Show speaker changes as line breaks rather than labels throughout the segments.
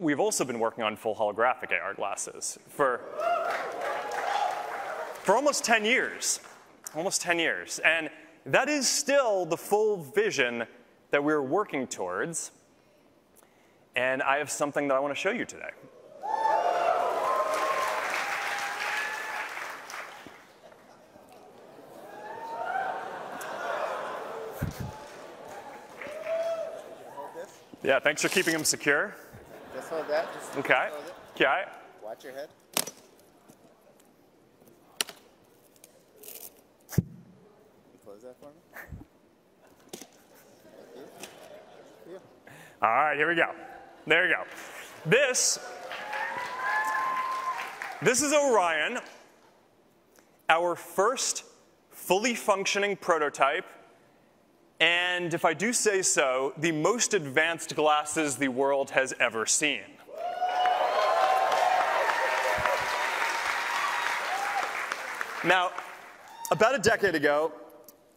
we've also been working on full holographic AR glasses for, for almost 10 years. Almost 10 years. And that is still the full vision that we're working towards. And I have something that I want to show you today. Yeah, thanks for keeping them secure.
Hold that. Just
Okay. Okay.
Watch your head. Close that for me. Thank you. Thank you.
All right, here we go. There you go. This, this is Orion, our first fully functioning prototype, and if I do say so, the most advanced glasses the world has ever seen. Now, about a decade ago,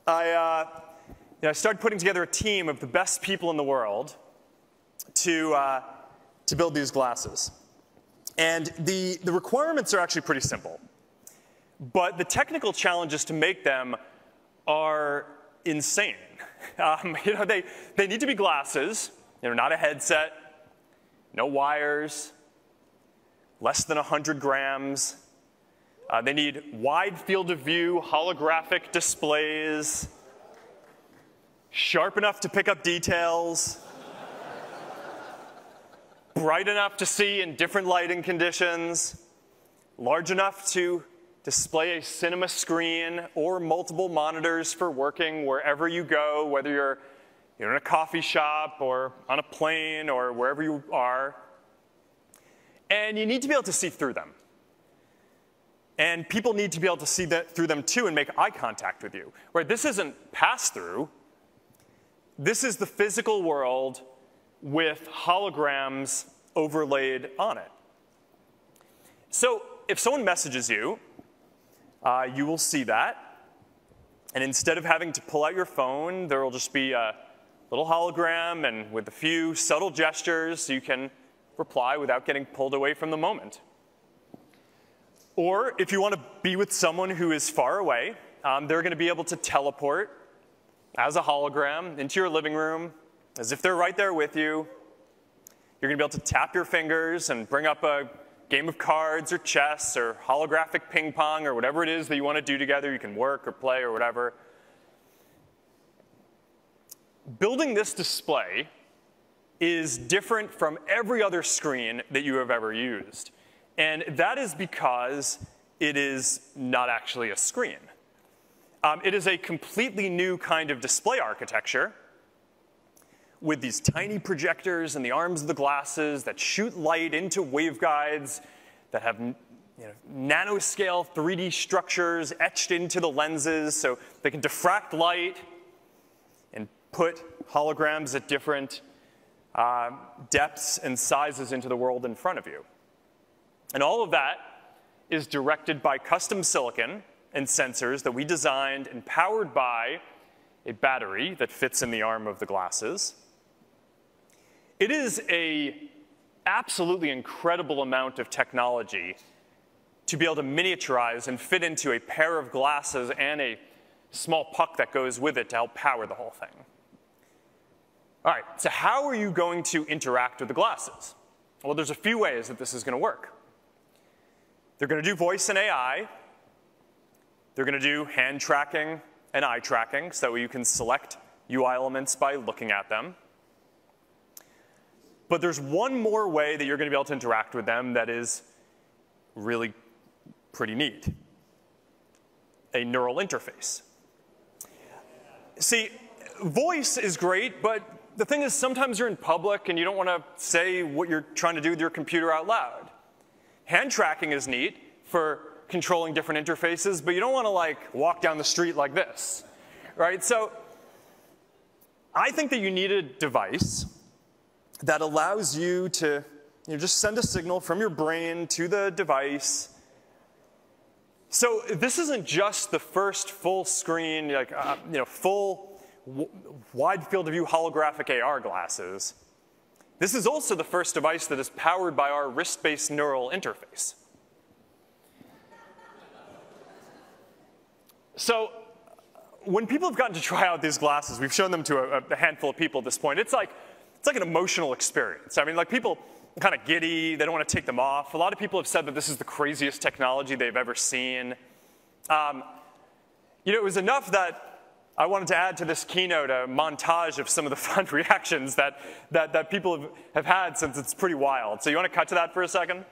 I, uh, you know, I started putting together a team of the best people in the world to, uh, to build these glasses. And the, the requirements are actually pretty simple. But the technical challenges to make them are insane. Um, you know, they, they need to be glasses, know, not a headset, no wires, less than 100 grams. Uh, they need wide field of view, holographic displays, sharp enough to pick up details, bright enough to see in different lighting conditions, large enough to display a cinema screen or multiple monitors for working wherever you go, whether you're, you're in a coffee shop or on a plane or wherever you are. And you need to be able to see through them. And people need to be able to see that through them too and make eye contact with you. Right? This isn't pass through. This is the physical world with holograms overlaid on it. So if someone messages you, uh, you will see that. And instead of having to pull out your phone, there will just be a little hologram, and with a few subtle gestures, you can reply without getting pulled away from the moment. Or if you want to be with someone who is far away, um, they're going to be able to teleport as a hologram into your living room as if they're right there with you. You're going to be able to tap your fingers and bring up a game of cards or chess or holographic ping pong or whatever it is that you want to do together. You can work or play or whatever. Building this display is different from every other screen that you have ever used. And that is because it is not actually a screen. Um, it is a completely new kind of display architecture with these tiny projectors in the arms of the glasses that shoot light into waveguides that have you know, nanoscale 3D structures etched into the lenses so they can diffract light and put holograms at different uh, depths and sizes into the world in front of you. And all of that is directed by custom silicon and sensors that we designed and powered by a battery that fits in the arm of the glasses. It is a absolutely incredible amount of technology to be able to miniaturize and fit into a pair of glasses and a small puck that goes with it to help power the whole thing. All right, so how are you going to interact with the glasses? Well, there's a few ways that this is going to work. They're going to do voice and AI. They're going to do hand tracking and eye tracking, so you can select UI elements by looking at them. But there's one more way that you're going to be able to interact with them that is really pretty neat a neural interface. See, voice is great, but the thing is, sometimes you're in public and you don't want to say what you're trying to do with your computer out loud. Hand tracking is neat for controlling different interfaces, but you don't want to like walk down the street like this, right? So I think that you need a device that allows you to you know, just send a signal from your brain to the device. So this isn't just the first full screen, like uh, you know, full wide field of view holographic AR glasses. This is also the first device that is powered by our wrist-based neural interface. So when people have gotten to try out these glasses, we've shown them to a, a handful of people at this point, it's like, it's like an emotional experience. I mean, like people kind of giddy, they don't want to take them off. A lot of people have said that this is the craziest technology they've ever seen. Um, you know, it was enough that I wanted to add to this keynote a montage of some of the fun reactions that, that, that people have, have had since it's pretty wild. So you want to cut to that for a second?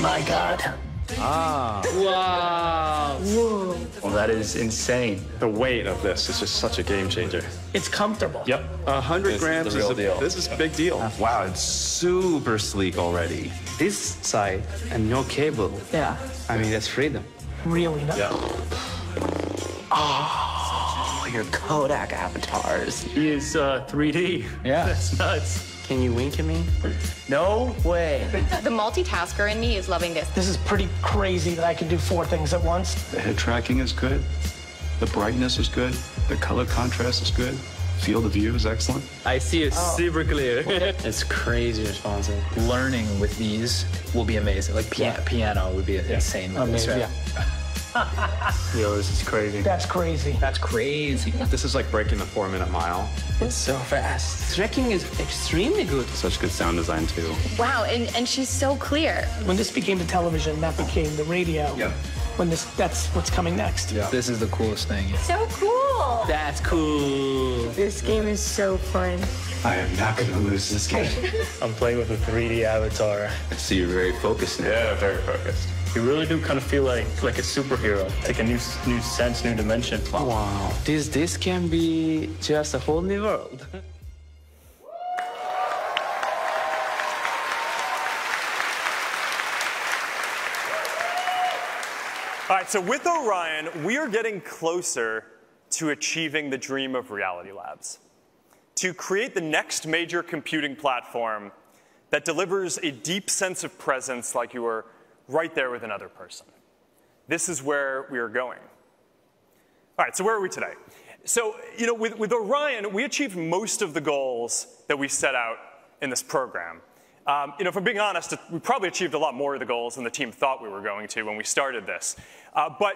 My God.
Ah.
Wow. Whoa.
Well, that is insane. The weight of this is just such a game changer.
It's comfortable.
Yep.
A hundred
This is
grams
the
is
real
a,
deal.
this is a big deal. Wow, it's super sleek already.
This side and no cable.
Yeah.
I mean, that's freedom.
Really nice.
Yeah.
Oh, your Codec avatars.
He is uh, 3D.
Yeah.
That's nuts.
Can you wink at me? No way.
The multitasker in me is loving this.
This is pretty crazy that I can do four things at once.
The head tracking is good. The brightness is good. The color contrast is good. Field of view is excellent.
I see it
Oh.
super clear. it's crazy responsive.
learning with these will be amazing. Like pia-
Yeah.
piano would be insane. With this,
Amazing.
right?
Yeah.
Yo, this is crazy.
That's crazy.
That's crazy.
This is like breaking the four minute mile.
It's so fast. Tracking is extremely good.
Such good sound design too.
Wow, and, and she's so clear.
When this became the television, that oh. became the radio.
Yeah.
When this, that's what's coming next.
Yeah.
This is the coolest thing.
So cool.
That's cool.
This game is so fun.
I am not going to lose this game.
I'm playing with a 3D avatar.
I see you're very focused now.
Yeah, very focused. You really do kind of feel like like a superhero. It's like a new new sense, new dimension.
Wow. This this can be just a whole new world.
All right, so with Orion, we are getting closer to achieving the dream of Reality Labs. To create the next major computing platform that delivers a deep sense of presence like you are right there with another person. This is where we are going. All right, so where are we today? So, you know, with, with Orion, we achieved most of the goals that we set out in this program. Um, you know, if I'm being honest, we probably achieved a lot more of the goals than the team thought we were going to when we started this. Uh, but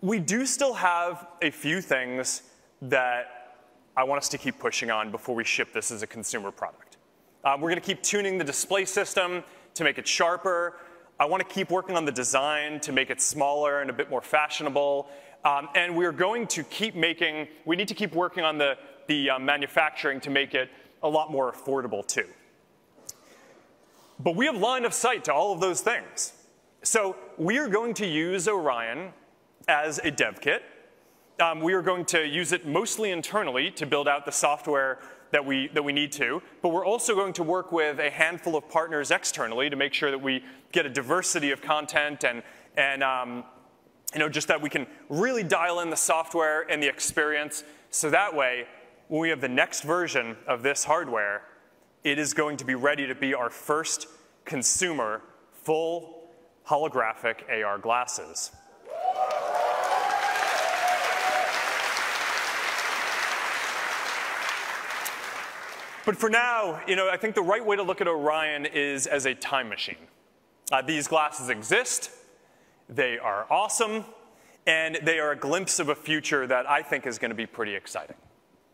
we do still have a few things that I want us to keep pushing on before we ship this as a consumer product. Uh, we're going to keep tuning the display system to make it sharper. I want to keep working on the design to make it smaller and a bit more fashionable. Um, and we're going to keep making, we need to keep working on the, the uh, manufacturing to make it a lot more affordable too. But we have line of sight to all of those things. So we are going to use Orion as a dev kit. Um, we are going to use it mostly internally to build out the software that we, that we need to, but we're also going to work with a handful of partners externally to make sure that we get a diversity of content and, and um, you know, just that we can really dial in the software and the experience so that way, when we have the next version of this hardware, it is going to be ready to be our first consumer full holographic AR glasses. But for now, you know, I think the right way to look at Orion is as a time machine. Uh, these glasses exist, they are awesome, and they are a glimpse of a future that I think is going to be pretty exciting.